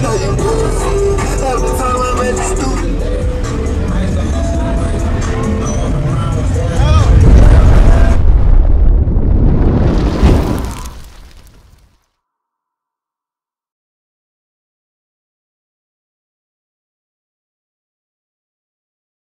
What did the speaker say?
know you. Every time I'm at the studio.